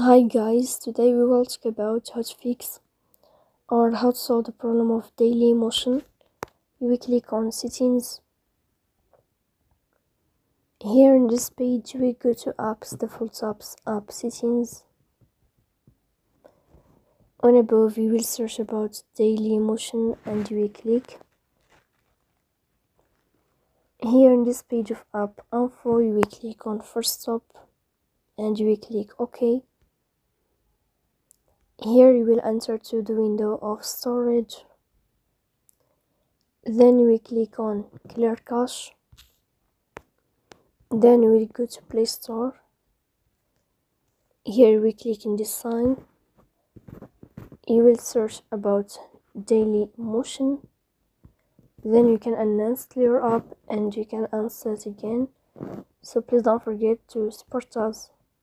Hi guys, today we will talk about how to fix or how to solve the problem of Dailymotion. You will click on settings. Here in this page we go to apps, default apps, app settings. On above you will search about Dailymotion and we click. Here in this page of app info will click on force stop and will click OK. Here you will enter to the window of storage. Then we click on clear cache. Then we go to Play Store. Here we click in this sign. You will search about Dailymotion. Then you can uninstall your app and you can it again. So please don't forget to support us.